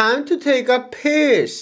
Time to take a piss.